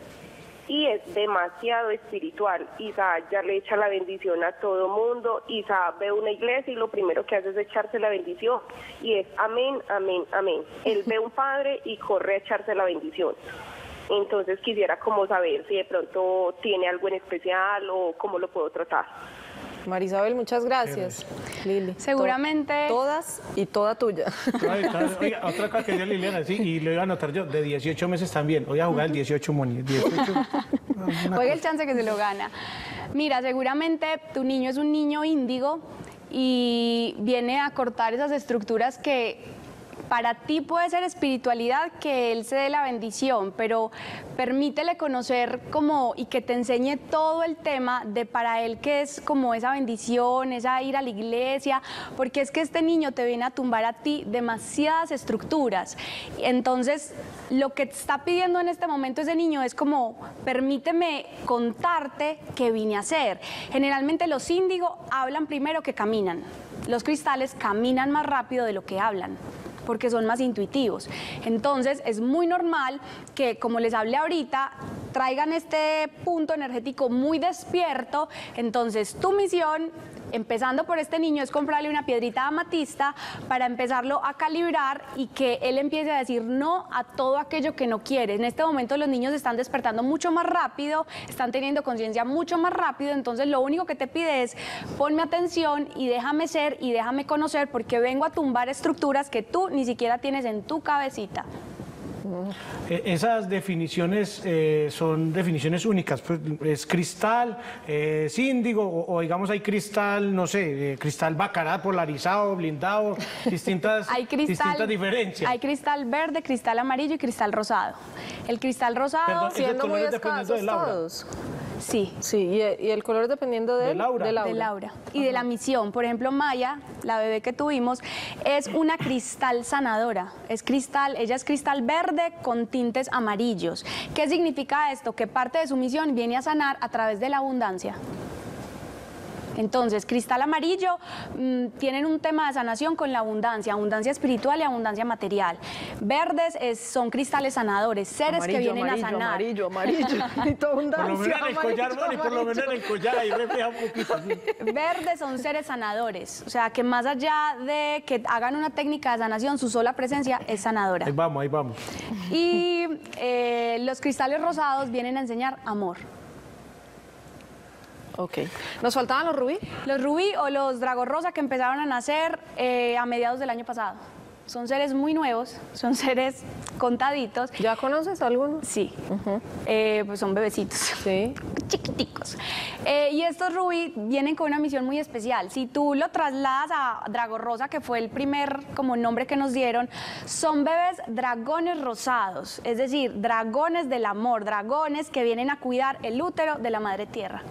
Y es demasiado espiritual. Isa ya le echa la bendición a todo mundo. Isa ve una iglesia y lo primero que hace es echarse la bendición. Y es amén, amén, amén. Él ve un padre y corre a echarse la bendición. Entonces quisiera como saber si de pronto tiene algo en especial o cómo lo puedo tratar. Marisabel, muchas gracias. Lili. Seguramente- to- todas y toda tuya. Ay, claro. Oiga, otra cosa que decía Liliana, sí, y lo iba a anotar yo, de 18 meses también. Voy a jugar el 18 Moni. 18. Una Oiga el chance que se lo gana. Mira, seguramente tu niño es un niño índigo y viene a cortar esas estructuras que para ti puede ser espiritualidad que él se dé la bendición, pero permítele conocer como y que te enseñe todo el tema de para él que es como esa bendición, esa ir a la iglesia, porque es que este niño te viene a tumbar a ti demasiadas estructuras. Entonces, lo que te está pidiendo en este momento ese niño es como, permíteme contarte qué vine a hacer. Generalmente los índigo hablan primero que caminan. Los cristales caminan más rápido de lo que hablan porque son más intuitivos. Entonces es muy normal que, como les hablé ahorita, traigan este punto energético muy despierto. Entonces tu misión, empezando por este niño, es comprarle una piedrita amatista para empezarlo a calibrar y que él empiece a decir no a todo aquello que no quiere. En este momento los niños están despertando mucho más rápido, están teniendo conciencia mucho más rápido, entonces lo único que te pide es ponme atención y déjame ser y déjame conocer porque vengo a tumbar estructuras que tú ni siquiera tienes en tu cabecita. Eh, Esas definiciones eh, son definiciones únicas. pues, es cristal, eh, es índigo, o, o digamos hay cristal, no sé, eh, cristal bacará, polarizado, blindado, distintas, Hay cristal, distintas diferencias. hay cristal verde, cristal amarillo y cristal rosado. El cristal rosado, Perdón, ¿esos Siendo muy escasos todos. sí, Sí, y, y el color dependiendo de, De él, Laura. de Laura. de Laura y de la misión. Por ejemplo, Maya, la bebé que tuvimos, es una cristal sanadora. Es cristal, ella es cristal verde con tintes amarillos. ¿Qué significa esto? Que parte de su misión viene a sanar a través de la abundancia. Entonces, cristal amarillo mm, tienen un tema de sanación con la abundancia, abundancia espiritual y abundancia material. Verdes es- son cristales sanadores, seres que Amarillo, vienen amarillo, a sanar. amarillo, amarillo. Y toda Por lo menos en el collar, amarillo, por lo menos en amarillo. el collar, ahí refleja un poquito. Verdes son seres sanadores, o sea que más allá de que hagan una técnica de sanación, su sola presencia es sanadora. Ahí vamos, ahí vamos. Y eh, los cristales rosados vienen a enseñar amor. Ok. ¿Nos faltaban los rubí? Los rubí o los dragos rosa que empezaron a nacer eh, a mediados del año pasado. Son seres muy nuevos, son seres contaditos. ¿Ya conoces algunos? Sí, Eh, pues son bebecitos. Sí. chiquiticos. Eh, y estos rubí vienen con una misión muy especial. Si tú lo trasladas a Drago Rosa, que fue el primer como nombre que nos dieron, son bebés dragones rosados, es decir, dragones del amor, dragones que vienen a cuidar el útero de la madre tierra.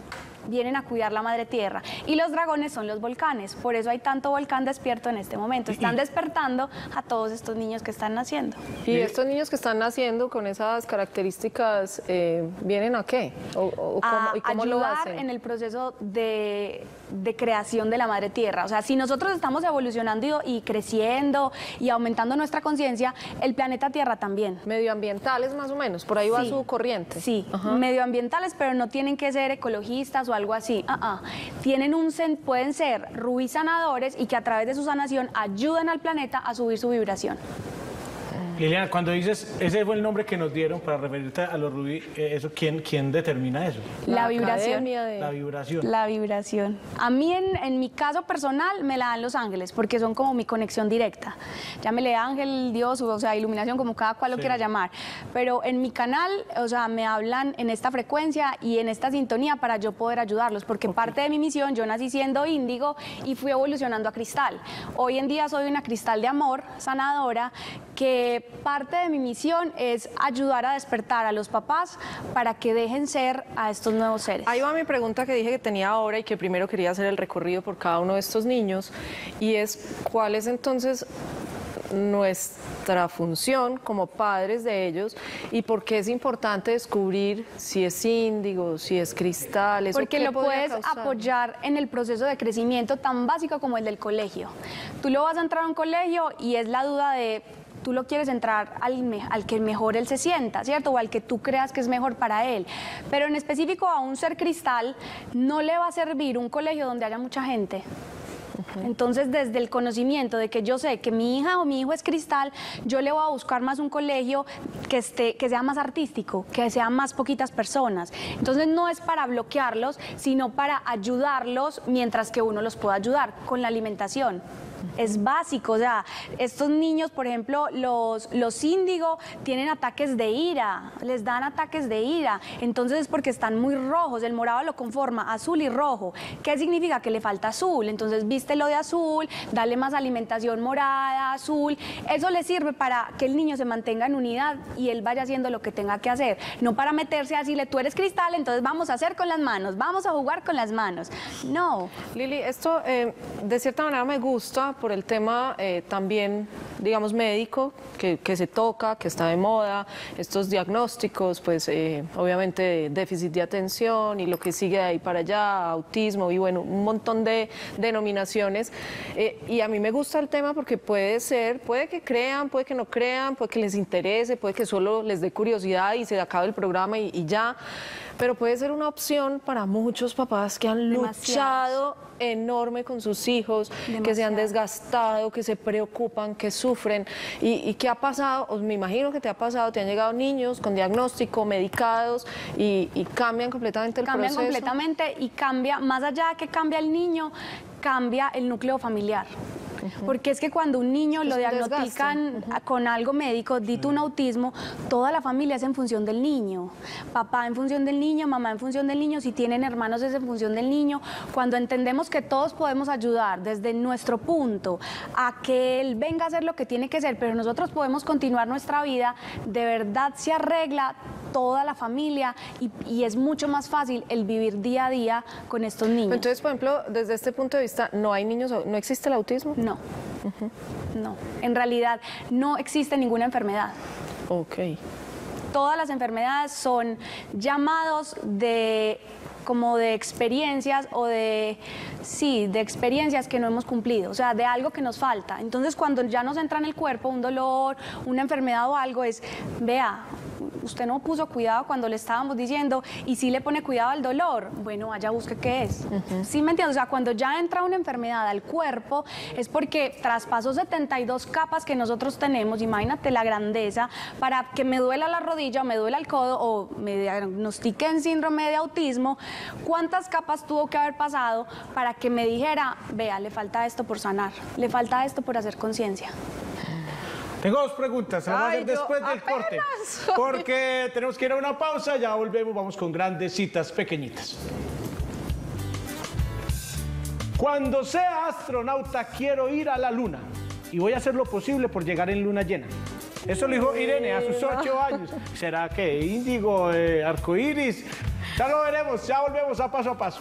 Vienen a cuidar la madre tierra. Y los dragones son los volcanes. Por eso hay tanto volcán despierto en este momento. Están despertando a todos estos niños que están naciendo. ¿Y estos niños que están naciendo con esas características eh, vienen a qué? ¿O, o- o a cómo, y cómo lo ayudar hacen? en el proceso de, de creación de la madre tierra. O sea, si nosotros estamos evolucionando y, y creciendo y aumentando nuestra conciencia, el planeta Tierra también. Medioambientales más o menos, por ahí va Sí. su corriente. Sí, Ajá. medioambientales, pero no tienen que ser ecologistas o algo así. Ah, ah. Tienen un pueden ser rubí sanadores y que a través de su sanación ayuden al planeta a subir su vibración. Liliana, cuando dices, ese fue el nombre que nos dieron para referirte a los rubí, eh, eso, ¿quién, ¿quién determina eso? La, vibración. academia de- La vibración. La vibración. A mí, en, en mi caso personal, me la dan los ángeles, porque son como mi conexión directa. Llámele ángel, Dios, o sea, iluminación, como cada cual lo Sí. quiera llamar. Pero en mi canal, o sea, me hablan en esta frecuencia y en esta sintonía para yo poder ayudarlos, porque parte de mi misión, yo nací siendo índigo y fui evolucionando a cristal. Hoy en día soy una cristal de amor, sanadora, que parte de mi misión es ayudar a despertar a los papás para que dejen ser a estos nuevos seres. Ahí va mi pregunta que dije que tenía ahora y que primero quería hacer el recorrido por cada uno de estos niños y es cuál es entonces nuestra función como padres de ellos y por qué es importante descubrir si es índigo, si es cristal, eso Porque lo puedes causar? apoyar en el proceso de crecimiento tan básico como el del colegio. Tú lo vas a entrar a un colegio y es la duda de tú lo quieres entrar al, que mejor él se sienta, ¿cierto? O al que tú creas que es mejor para él. Pero en específico a un ser cristal no le va a servir un colegio donde haya mucha gente. Entonces, desde el conocimiento de que yo sé que mi hija o mi hijo es cristal, yo le voy a buscar más un colegio que, esté, que sea más artístico, que sea más poquitas personas. Entonces, no es para bloquearlos, sino para ayudarlos mientras que uno los pueda ayudar con la alimentación. Es básico, o sea, estos niños, por ejemplo, los, los índigo tienen ataques de ira, les dan ataques de ira, entonces es porque están muy rojos, el morado lo conforma azul y rojo. ¿Qué significa? Que le falta azul, entonces vístelo de azul, dale más alimentación morada, azul, eso le sirve para que el niño se mantenga en unidad y él vaya haciendo lo que tenga que hacer, no para meterse a decirle, tú eres cristal, entonces vamos a hacer con las manos, vamos a jugar con las manos. No, Lili, esto eh, de cierta manera me gusta por el tema eh, también, digamos, médico, que, que se toca, que está de moda, estos diagnósticos, pues eh, obviamente déficit de atención y lo que sigue de ahí para allá, autismo y bueno, un montón de denominaciones. Eh, y a mí me gusta el tema porque puede ser, puede que crean, puede que no crean, puede que les interese, puede que solo les dé curiosidad y se acabe el programa y ya. Pero puede ser una opción para muchos papás que han luchado enorme con sus hijos, que se han desgastado, que se preocupan, que sufren. ¿Y, y qué ha pasado? Os me imagino que te ha pasado, te han llegado niños con diagnóstico, medicados y, y cambian completamente el cambian proceso. completamente y cambia, más allá de que cambia el niño, cambia el núcleo familiar. Porque es que cuando un niño Es lo un diagnostican con algo médico, dito un autismo, toda la familia es en función del niño. Papá en función del niño, mamá en función del niño, si tienen hermanos es en función del niño. Cuando entendemos que todos podemos ayudar desde nuestro punto a que él venga a hacer lo que tiene que ser, pero nosotros podemos continuar nuestra vida, de verdad se arregla toda la familia y, y es mucho más fácil el vivir día a día con estos niños. Entonces, por ejemplo, desde este punto de vista, ¿no hay niños, no existe el autismo? no, no, en realidad no existe ninguna enfermedad. Ok. Todas las enfermedades son llamados de como de experiencias o de sí, de experiencias que no hemos cumplido, o sea, de algo que nos falta. Entonces, cuando ya nos entra en el cuerpo un dolor, una enfermedad o algo es, vea, usted no puso cuidado cuando le estábamos diciendo y si le pone cuidado al dolor, bueno, vaya busque qué es. ¿Sí me entiendes? O sea, cuando ya entra una enfermedad al cuerpo es porque traspasó 72 capas que nosotros tenemos, imagínate la grandeza, para que me duela la rodilla o me duela el codo o me diagnostiquen síndrome de autismo, ¿cuántas capas tuvo que haber pasado para que me dijera, vea, le falta esto por sanar, le falta esto por hacer conciencia? Tengo dos preguntas, se las voy a hacer después del corte. apenas. Porque tenemos que ir a una pausa, ya volvemos, vamos con grandes citas pequeñitas. Cuando sea astronauta quiero ir a la luna y voy a hacer lo posible por llegar en luna llena. Eso lo dijo Irene a sus ocho años. ¿Será que índigo, eh, arcoíris? Ya lo veremos, ya volvemos a paso a paso.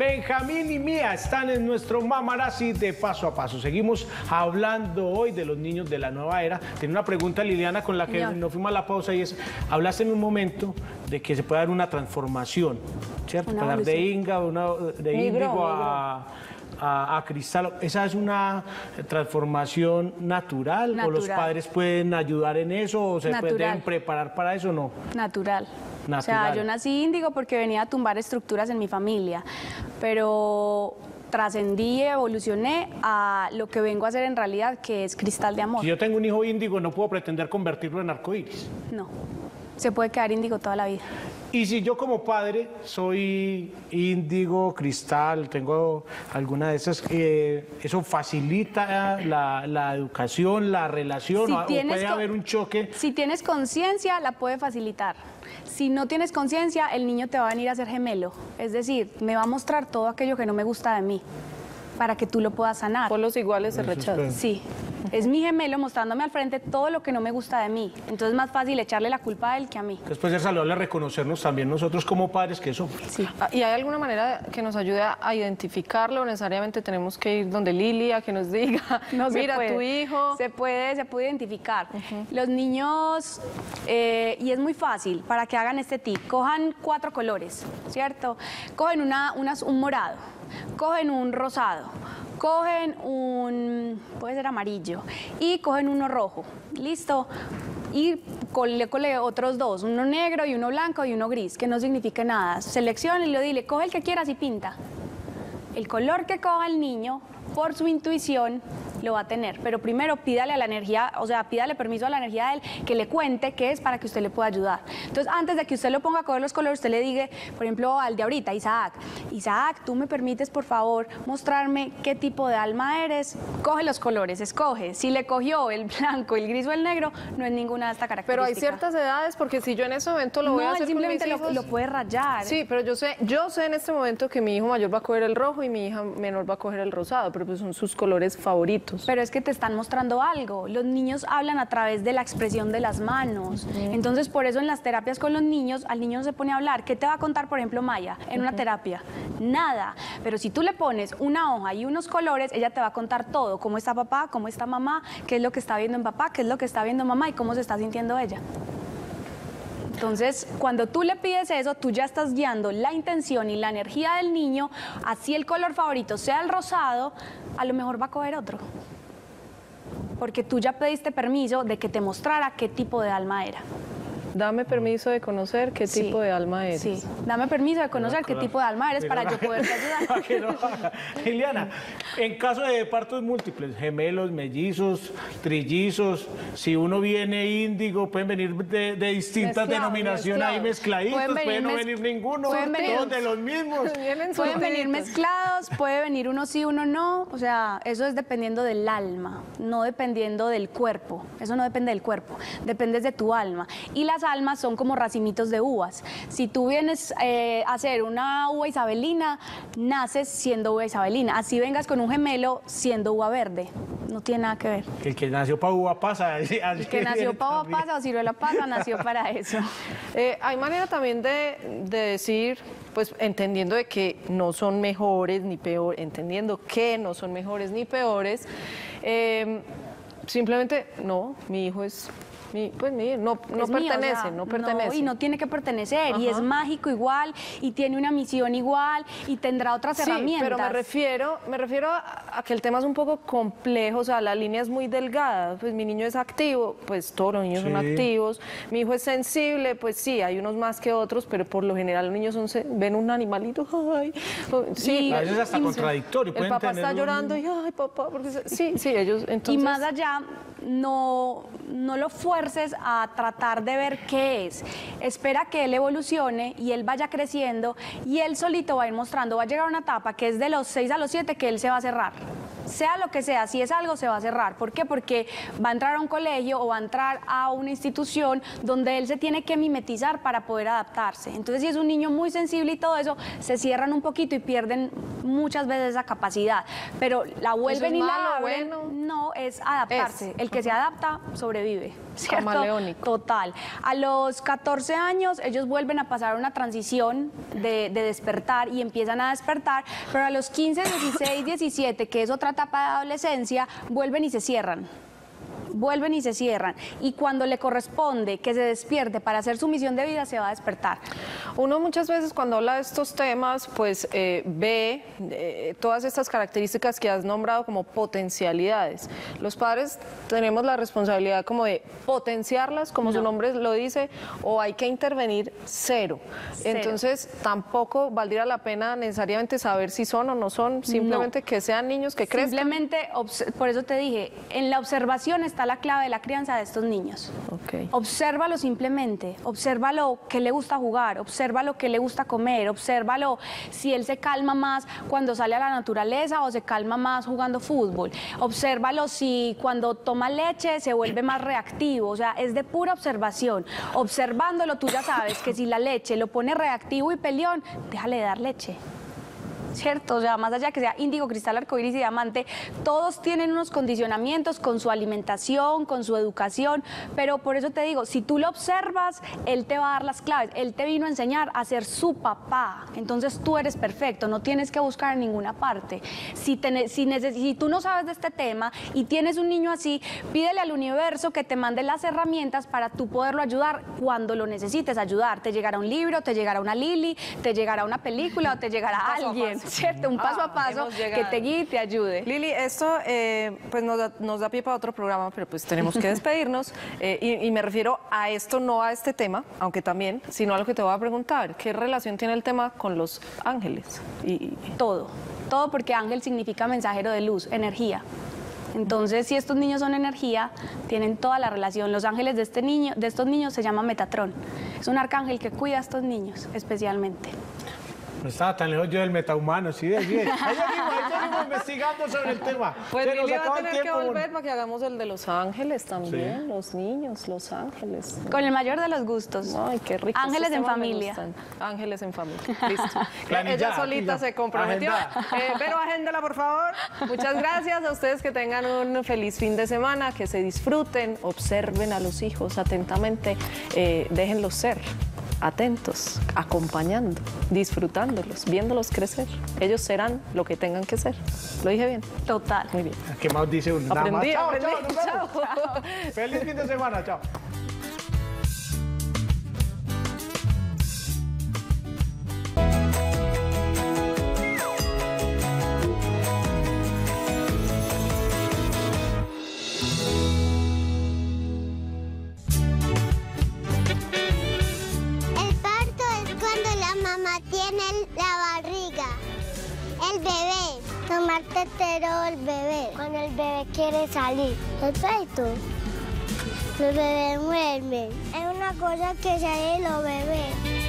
Benjamín y Mía están en nuestro Mamarazzi de paso a paso. Seguimos hablando hoy de los niños de la nueva era. Tiene una pregunta Liliana con la que nos fuimos a la pausa y es, hablaste en un momento de que se puede dar una transformación, ¿cierto? Una de. Inga, una- de índigo a, a- a cristal. ¿Esa es una transformación natural, o los padres pueden ayudar en eso o se Natural. deben preparar para eso o no? Natural. O sea, yo nací índigo porque venía a tumbar estructuras en mi familia, pero trascendí, evolucioné a lo que vengo a hacer en realidad, que es cristal de amor. Si yo tengo un hijo índigo, no puedo pretender convertirlo en arcoíris. No, se puede quedar índigo toda la vida. Y si yo como padre soy índigo, cristal, tengo alguna de esas, eh, ¿eso facilita la, la educación, la relación Si o, puede haber un choque? Si tienes conciencia, la puede facilitar. Si no tienes conciencia, el niño te va a venir a ser gemelo. Es decir, me va a mostrar todo aquello que no me gusta de mí para que tú lo puedas sanar. Por los iguales se rechazan. Sí, es mi gemelo mostrándome al frente todo lo que no me gusta de mí. Entonces es más fácil echarle la culpa a él que a mí. Después es saludable reconocernos también nosotros como padres que somos. Sí. Ah, ¿Y hay alguna manera que nos ayude a identificarlo? Necesariamente tenemos que ir donde Lili a que nos diga, No mira puede. tu hijo. Se puede, se puede identificar. Los niños, eh, y es muy fácil para que hagan este tip, cojan cuatro colores, ¿cierto? Cogen una, unas- un morado, cogen un rosado, cogen un, puede ser amarillo, y cogen uno rojo, ¿listo? Y cole, cole otros dos, uno negro y uno blanco y uno gris, que no significa nada. Selecciona y lo dile, coge el que quieras y pinta. El color que coja el niño, por su intuición, lo va a tener. Pero primero pídale a la energía, o sea, pídale permiso a la energía de él que le cuente qué es para que usted le pueda ayudar. Entonces, antes de que usted lo ponga a coger los colores, usted le diga, por ejemplo, al de ahorita, Isaac, Isaac, tú me permites, por favor, mostrarme qué tipo de alma eres. Coge los colores, escoge. Si le cogió el blanco, el gris o el negro, no es ninguna de estas Pero características. hay ciertas edades, porque si yo en ese momento lo voy no, a hacer simplemente con mis lo, puede rayar. Sí, pero yo sé, yo sé en este momento que mi hijo mayor va a coger el rojo y mi hija menor va a coger el rosado, pero pues son sus colores favoritos. Pero es que te están mostrando algo. Los niños hablan a través de la expresión de las manos. Entonces, por eso en las terapias con los niños, al niño se pone a hablar. ¿Qué te va a contar, por ejemplo, Maya, en una terapia? Nada. Pero si tú le pones una hoja y unos colores, ella te va a contar todo. Cómo está papá, cómo está mamá, qué es lo que está viendo en papá, qué es lo que está viendo mamá y cómo se está sintiendo ella. Entonces, cuando tú le pides eso, tú ya estás guiando la intención y la energía del niño, así el color favorito sea el rosado, a lo mejor va a coger otro. Porque tú ya pediste permiso de que te mostrara qué tipo de alma era. Dame permiso de conocer qué Sí. tipo de alma eres. Sí, dame permiso de conocer qué tipo de alma eres para yo poderte ayudar. no haga. Liliana, en caso de partos múltiples, gemelos, mellizos, trillizos, si uno viene índigo, pueden venir de, de distintas denominaciones ahí mezclados. mezcladitos, Pueden no mez- venir ninguno, pueden venir- todos de los mismos. Pueden venir mezclados, puede venir uno sí, uno no. O sea, eso es dependiendo del alma, no dependiendo del cuerpo. Eso no depende del cuerpo, depende de tu alma. Y las almas son como racimitos de uvas. Si tú vienes eh, a hacer una uva isabelina, naces siendo uva isabelina. Así vengas con un gemelo siendo uva verde. No tiene nada que ver. El que nació para uva pasa. así- El que nació pava también. pasa o ciruela pasa, nació para eso. Eh, hay manera también de, de decir, pues entendiendo de que no son mejores ni peores, entendiendo que no son mejores ni peores, eh, simplemente no, mi hijo es, mi, pues mi, no, no Es mío, pertenece, o sea, no pertenece. y no tiene que pertenecer, y es mágico igual, y tiene una misión igual, y tendrá otras Sí, herramientas. pero me refiero, me refiero a, a que el tema es un poco complejo, o sea, la línea es muy delgada. Pues mi niño es activo, pues todos los niños son activos. Mi hijo es sensible, pues sí, hay unos más que otros, pero por lo general los niños son se- ven un animalito, ay, o- sí, A veces hasta y- contradictorio, El papá está un- llorando y ay, papá, porque se- sí, sí, ellos entonces Y más allá, no, no lo a tratar de ver qué es. Espera que él evolucione y él vaya creciendo y él solito va a ir mostrando, va a llegar a una etapa que es de los 6 a los 7 que él se va a cerrar. Sea lo que sea, si es algo, se va a cerrar. ¿Por qué? Porque va a entrar a un colegio o va a entrar a una institución donde él se tiene que mimetizar para poder adaptarse. Entonces, si es un niño muy sensible y todo eso, se cierran un poquito y pierden muchas veces esa capacidad. Pero la vuelven es y la malo, abren. bueno? No, es adaptarse. Es. El que se adapta sobrevive. ¿cierto? Camaleónico. Total. A los 14 años ellos vuelven a pasar una transición de, de despertar y empiezan a despertar, pero a los 15, 16, 17, que es otra etapa de adolescencia, vuelven y se cierran. Vuelven y se cierran. Y cuando le corresponde que se despierte para hacer su misión de vida, se va a despertar. Uno muchas veces cuando habla de estos temas, pues eh, ve eh, todas estas características que has nombrado como potencialidades. Los padres tenemos la responsabilidad como de potenciarlas, como su nombre lo dice, o hay que intervenir cero. Cero. Entonces tampoco valdría la pena necesariamente saber si son o no son, simplemente que sean niños que crezcan. Simplemente, por eso te dije, en la observación está la clave de la crianza de estos niños. Ok. Obsérvalo simplemente, obsérvalo que le gusta jugar, obsérvalo que le gusta comer, obsérvalo si él se calma más cuando sale a la naturaleza o se calma más jugando fútbol, obsérvalo si cuando toma leche se vuelve más reactivo, o sea, es de pura observación. Observándolo tú ya sabes que si la leche lo pone reactivo y peleón, déjale de dar leche. ¿Cierto? O sea, más allá que sea índigo, cristal, arcoíris y diamante, todos tienen unos condicionamientos con su alimentación, con su educación, pero por eso te digo, si tú lo observas, él te va a dar las claves, él te vino a enseñar a ser su papá, entonces tú eres perfecto, no tienes que buscar en ninguna parte. Si, te- si, si tú no sabes de este tema y tienes un niño así, pídele al universo que te mande las herramientas para tú poderlo ayudar cuando lo necesites ayudar. Te llegará un libro, te llegará una Lili, te llegará una película o te llegará alguien. ¿cierto? Un paso Ah, a paso que te guíe y te ayude. Lili, esto eh, pues nos da, nos da pie para otro programa, pero pues tenemos que despedirnos. Eh, y, y me refiero a esto, no a este tema, aunque también, sino a lo que te voy a preguntar. ¿Qué relación tiene el tema con los ángeles? Y, y- Todo, todo porque ángel significa mensajero de luz, energía. Entonces, si estos niños son energía, tienen toda la relación. Los ángeles de, este niño, de estos niños se llama Metatrón. Es un arcángel que cuida a estos niños especialmente. No estaba tan lejos yo del metahumano, sí, de bien. Ahí seguimos, ahí seguimos investigando sobre el tema. Pues Se nos va a el tener que volver para que hagamos el de los ángeles también, los niños, los ángeles. Con el mayor de los gustos. Ay, qué rico. Ángeles en familia. Ángeles en familia. Listo. Ella solita se comprometió. Eh, pero agéndala, por favor. Muchas gracias a ustedes que tengan un feliz fin de semana, que se disfruten, observen a los hijos atentamente, eh, déjenlos ser. Atentos, acompañando, disfrutándolos, viéndolos crecer. Ellos serán lo que tengan que ser. ¿Lo dije bien? Total. Muy bien. ¿Qué más dice uno? Nada más. Aprendí, Chao, aprendí. chao, vemos. Chao. Feliz fin de semana, chao. Tomar tetero el bebé. Cuando el bebé quiere salir. El peito. Los bebés muerden. Es una cosa que sale de los bebés.